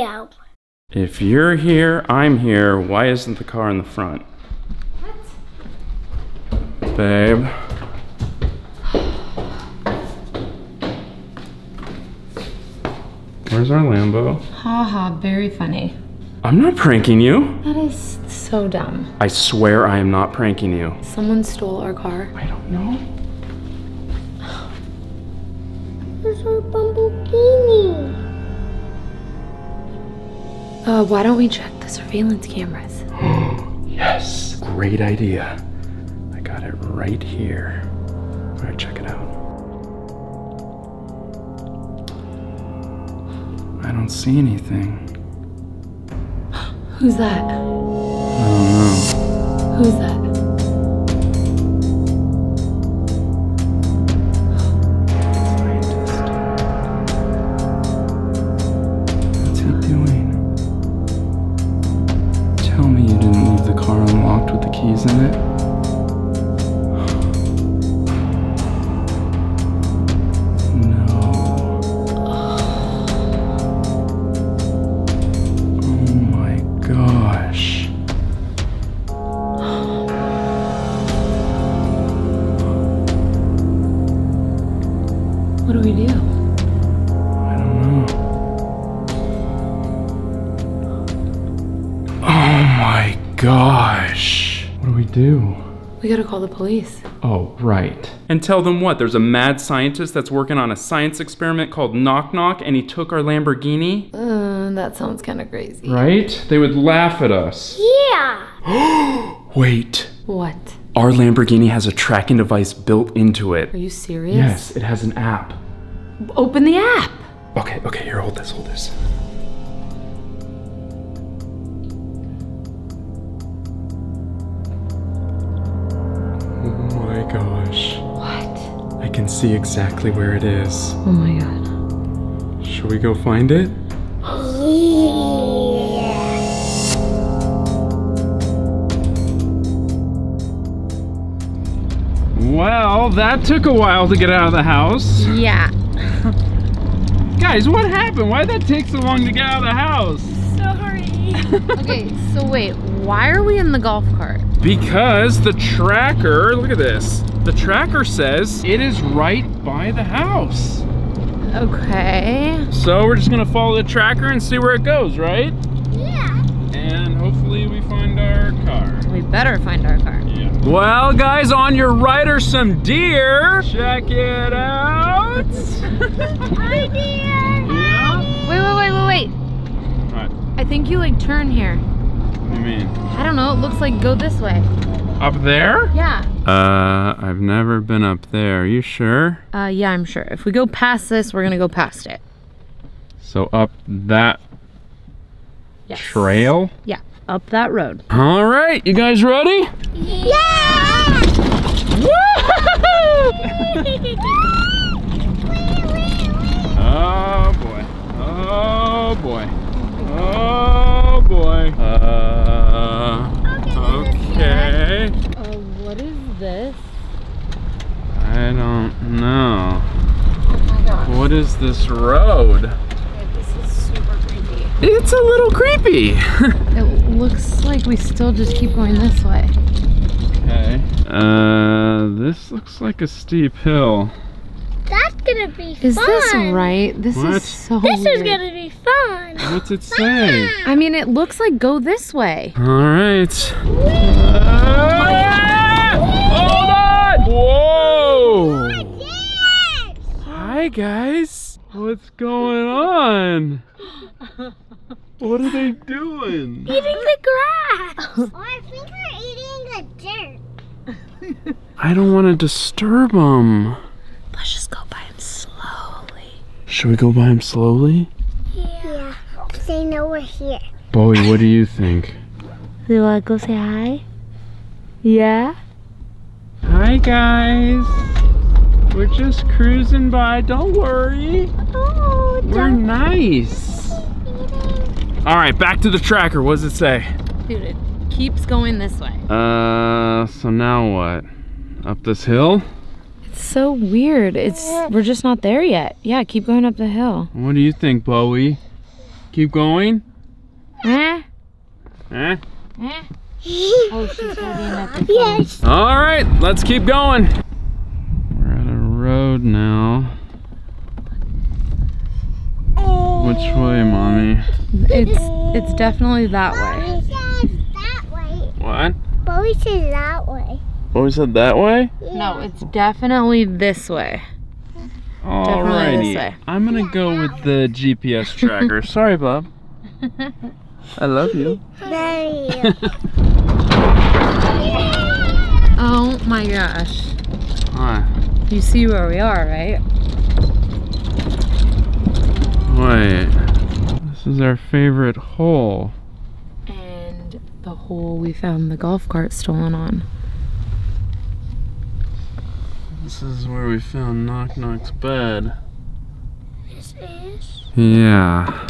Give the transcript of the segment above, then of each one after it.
video. If you're here, I'm here. Why isn't the car in the front? What? Babe. Where's our Lambo? Haha, very funny. I'm not pranking you. That is so dumb. I swear I am not pranking you. Someone stole our car. I don't know. Where's our Bumblebee? Uh, why don't we check the surveillance cameras? Yes, great idea. I got it right here. All right, check it out. I don't see anything. Who's that? I don't know. Who's that? Gotta call the police. Oh, right. And tell them what? There's a mad scientist that's working on a science experiment called Knock Knock and he took our Lamborghini? Uh, that sounds kind of crazy. Right? They would laugh at us. Yeah. Wait. What? Our Lamborghini has a tracking device built into it. Are you serious? Yes, it has an app. Open the app. Okay, okay, here, hold this, hold this. See exactly where it is. Oh my god. Should we go find it? Yeah. Well, that took a while to get out of the house. Yeah. Guys, what happened? Why did that take so long to get out of the house? Sorry. Okay, so wait, why are we in the golf cart? Because the tracker, look at this. The tracker says it is right by the house. Okay. So we're just gonna follow the tracker and see where it goes, right? Yeah. And hopefully we find our car. We better find our car. Yeah. Well, guys, on your right are some deer. Check it out. Hi, dear. yeah. Wait, wait, wait, wait, wait. What? I think you like turn here. What do you mean? I don't know, it looks like go this way. Up there? Yeah. Uh, I've never been up there. Are you sure? Uh, yeah, I'm sure. If we go past this, we're gonna go past it. So up that Yes. trail? Yeah, up that road. All right, you guys ready? Yeah. Oh boy. Oh boy. Oh boy. Uh, okay. Uh, what is this? I don't know. Oh my god. What is this road? This is super creepy. It's a little creepy. It looks like we still just keep going this way. okay. Uh, this looks like a steep hill. That's gonna be Is fun. this right? This What? is so This is gonna be fun. What's it say? I mean, it looks like go this way. All right. Ah! Hold on! Whoa! Yes. Hi guys. What's going on? What are they doing? Eating the grass. oh, I think they're eating the dirt. I don't want to disturb them. Let's just go by him slowly. Should we go by him slowly? Yeah. They know we're here. Bowie, what do you think? Do you want to go say hi? Yeah? Hi guys. We're just cruising by. Don't worry. Oh, We're nice. All right, back to the tracker. What does it say? Dude, it keeps going this way. Uh, so now what? Up this hill? It's so weird. It's we're just not there yet. Yeah, keep going up the hill. What do you think, Bowie? Keep going. Eh? Eh? Eh? Oh, she's holding up the phone. Yes. All right, let's keep going. We're at a road now. Which way, mommy? It's it's definitely that way. Mommy says that way. What? Mommy says that way. We said that way? No, it's definitely this way. Definitely this way. I'm gonna go with the GPS tracker. Sorry, Bob. I love you. Oh my gosh. Hi. You see where we are, right? Wait. This is our favorite hole. And the hole we found the golf cart stolen on. This is where we found Knock Knock's bed. this is. Yeah.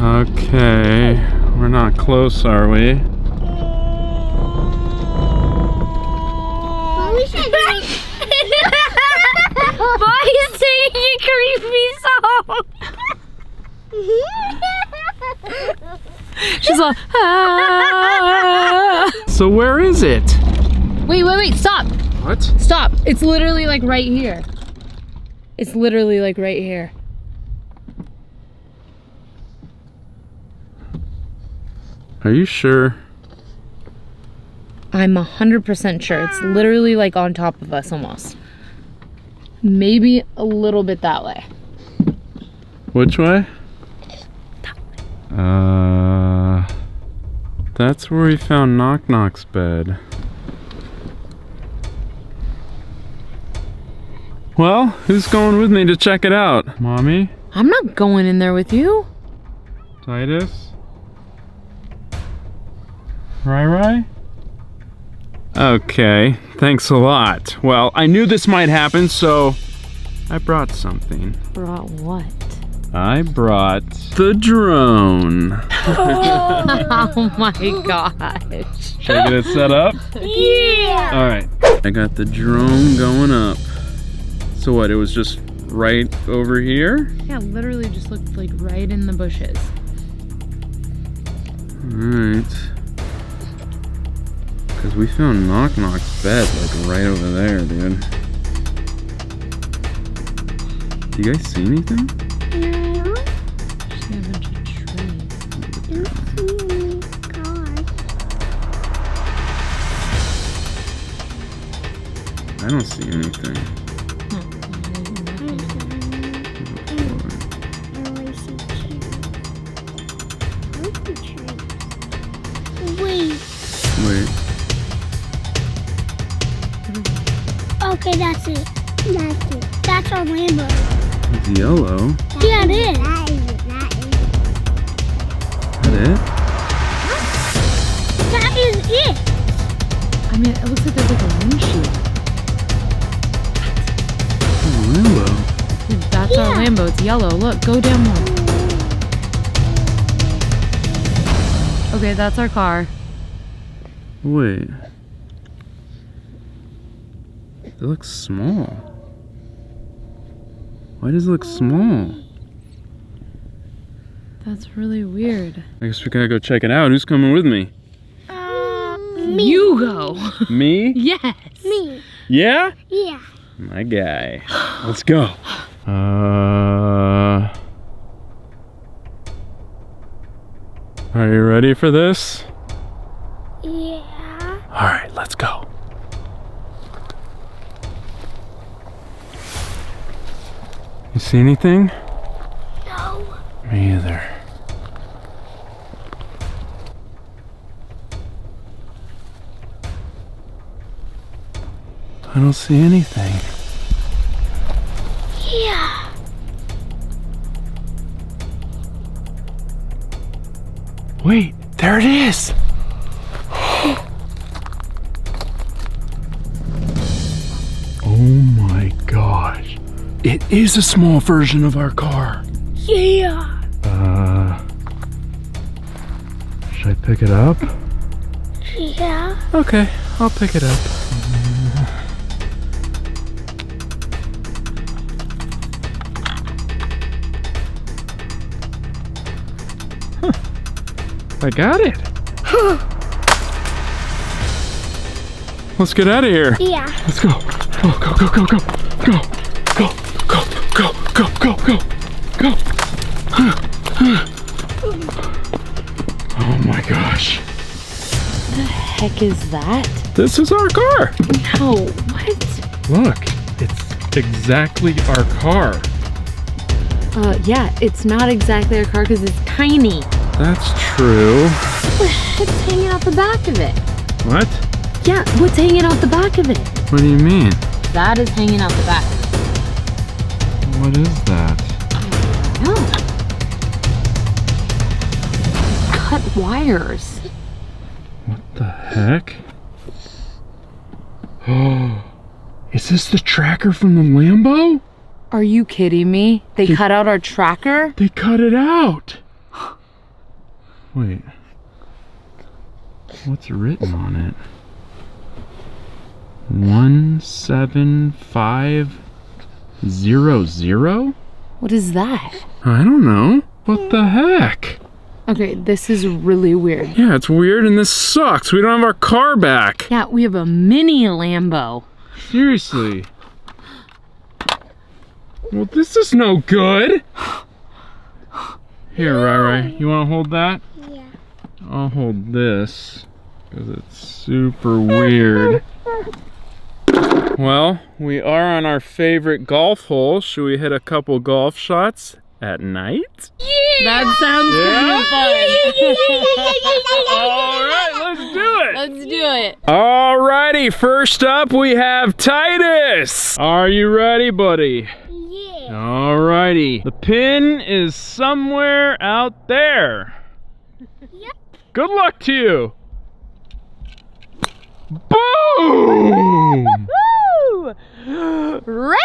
Okay. We're not close, are we? Mommy said. Boy's singing a creepy song. She's like, ah. So where is it? Wait, wait, wait, stop. What? Stop. It's literally like right here. It's literally like right here. Are you sure? I'm 100% sure. It's literally like on top of us almost. Maybe a little bit that way. Which way? Uh, that's where we found Knock Knock's bed. Well, who's going with me to check it out? Mommy? I'm not going in there with you. Tydus? Rai Rai? Okay, thanks a lot. Well, I knew this might happen, so I brought something. Brought what? I brought the drone. oh my gosh. Should I get it set up? Yeah. All right. I got the drone going up. So what, it was just right over here? Yeah, literally just looked like right in the bushes. Alright. Because we found Knock Knock's bed, like right over there, dude. Do you guys see anything? No. Just a bunch of trees. Don't see any cars. I don't see anything. Okay, that's it. That's it. That's our Lambo. It's yellow. Yeah, it is. That is it. That is it. Is that it? That is it. I mean, it looks like there's like a windshield. Lambo. Dude, That's our Yeah. Lambo. It's yellow. Look, go down more. Okay, that's our car. Wait. It looks small. Why does it look small? That's really weird. I guess we gotta go check it out. Who's coming with me? Uh, me. You go. Me? yes. Me. Yeah? Yeah. My guy. Let's go. Uh. Are you ready for this? Yeah. All right, let's go. You see anything? No. Me either. I don't see anything. Yeah. Wait, there it is. Is a small version of our car. Yeah. Uh, should I pick it up? Yeah. Okay, I'll pick it up. I got it. Let's get out of here. Yeah. Let's go. Go, go, go, go, go. Go, go, go, go, go, go. Oh my gosh. What The heck is that? This is our car. No, what? Look, it's exactly our car. Uh, yeah, it's not exactly our car because it's tiny. That's true. What's hanging out the back of it? What? Yeah, what's hanging out the back of it? What do you mean? That is hanging out the back. What is that? No. Cut wires. What the heck? Oh, is this the tracker from the Lambo? Are you kidding me? They cut out our tracker? They cut it out. Wait. What's written on it? One seven five zero zero? What is that? I don't know. What the heck? Okay, this is really weird. Yeah, it's weird and this sucks. We don't have our car back. Yeah, we have a mini Lambo. Seriously. Well, this is no good. Here, Rai Rai, you want to hold that? Yeah. I'll hold this because it's super weird. Well, we are on our favorite golf hole. Should we hit a couple golf shots at night? Yeah! That sounds All right, let's do it. Let's do it. Alrighty, first up we have Tydus. Are you ready, buddy? Yeah. Alrighty. The pin is somewhere out there. Yep. Good luck to you. Boom! Woo! Ripper!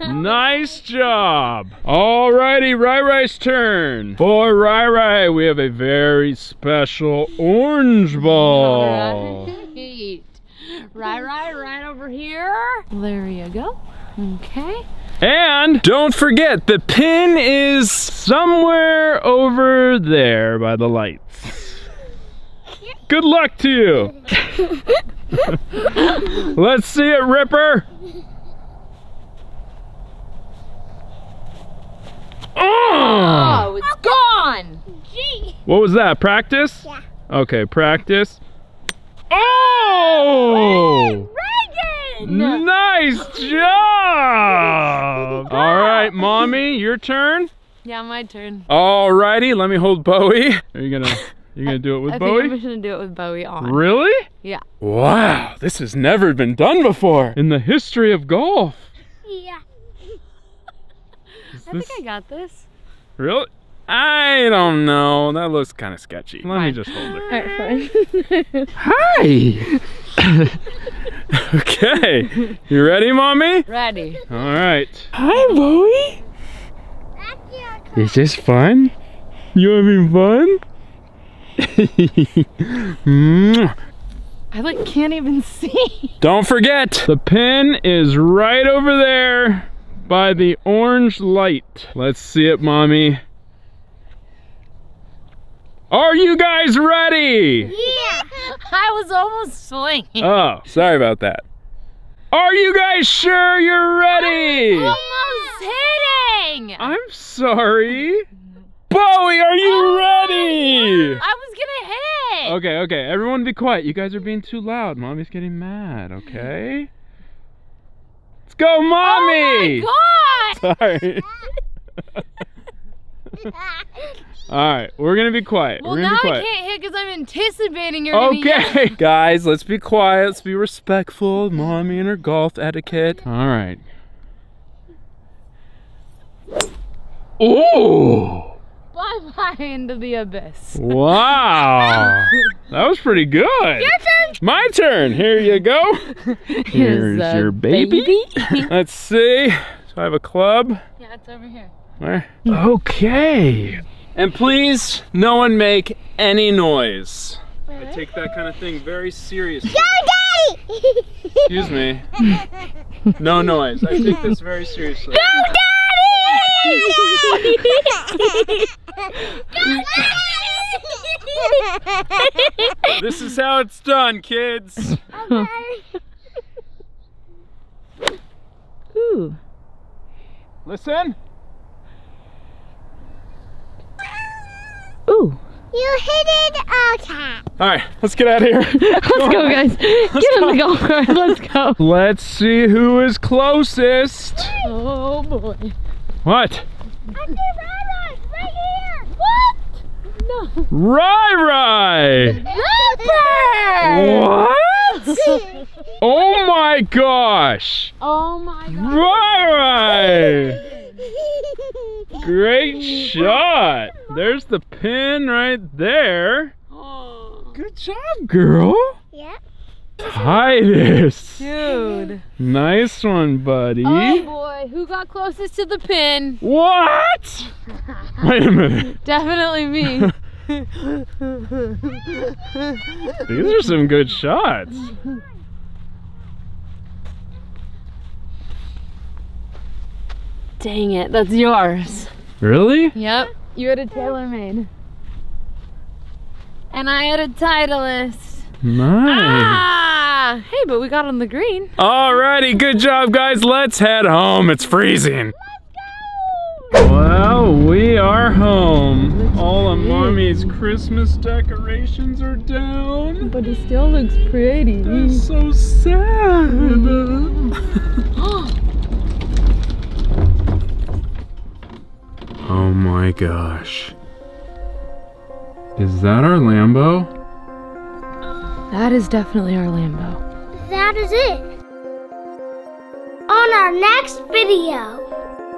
nice job. Alrighty, Rai Rai's turn. For Rai Rai, we have a very special orange ball. Right. Right, right, right over here. There you go. Okay. And don't forget, the pin is somewhere over there by the lights. Good luck to you. Let's see it, Ripper. Oh! Oh, it's gone. Gee. What was that? Practice? Yeah. Okay, practice. Oh! Reagan! Nice job! All right, mommy, your turn. Yeah, my turn. All righty, let me hold Bowie. Are you gonna you gonna do it with I Bowie? think I'm gonna do it with Bowie on. Really? Yeah. Wow, this has never been done before in the history of golf. Yeah. Is I think I got this. really? I don't know. That looks kind of sketchy. Let me just hold it. Alright, fine. Hi. okay. You ready, mommy? Ready. All right. Hi, Bowie. That's your car. Is this fun? You having fun? Mwah. I like can't even see. Don't forget, the pin is right over there by the orange light. Let's see it, mommy. Are you guys ready? Yeah. I was almost swinging. Oh, sorry about that. Are you guys sure you're ready? Almost hitting. I'm sorry. Bowie, are you oh, ready? I was gonna hit. Okay, okay, everyone be quiet. You guys are being too loud. Mommy's getting mad, okay? Let's go, mommy! Oh my god! Sorry. All right, we're gonna be quiet. Well, we're now gonna be quiet. I can't hit because I'm anticipating you're yell. Okay, guys, let's be quiet. Let's be respectful mommy and her golf etiquette. All right. Ooh! Bye bye into the abyss. Wow! That was pretty good. Your turn. My turn. Here you go. Here's the your baby. Let's see. So I have a club. yeah, it's over here. Where? Okay. And please, no one make any noise. I take that kind of thing very seriously. Go, Daddy. Excuse me. No noise. I take this very seriously. This is how it's done, kids. Okay. Ooh. Listen. Ooh. You hit it, okay. All right, let's get out of here. Let's go, guys. Get in the go kart. Let's go. Let's see who is closest. Oh boy. What? I see rabbits right here. What? No. Rai Rai. What? Oh my gosh. Oh my god. Rai Rai. Great shot. There's the pin right there. Oh. Good job, girl. Yeah. Tydus. Dude. Nice one, buddy. Oh boy. Who got closest to the pin? What? Wait a minute. Definitely me. These are some good shots. Dang it. That's yours. Really? Yep. You had a TaylorMade. And I had a Titleist. Nice. Ah! Hey, but we got on the green. Alrighty, good job, guys. Let's head home. It's freezing. Let's go! Well, we are home. All of mommy's Christmas decorations are down. But it still looks pretty. That's so sad. oh my gosh. Is that our Lambo? That is definitely our Lambo. That is it. On our next video.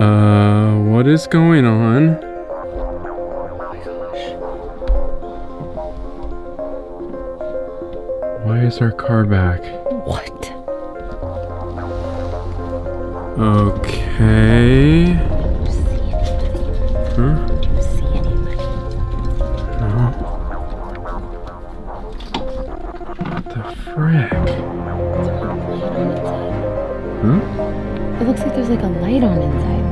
Uh, what is going on? Why is our car back? What? Okay. Huh? Looks like there's like a light on inside.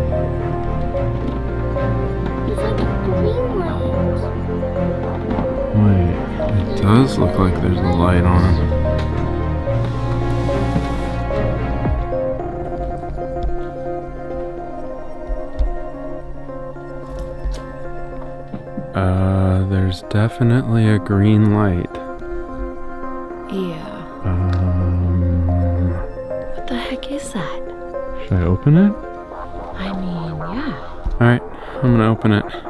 It's like a green light. Wait, it does look like there's a light on. Uh, there's definitely a green light. Open it? I mean, yeah. Alright, I'm gonna open it.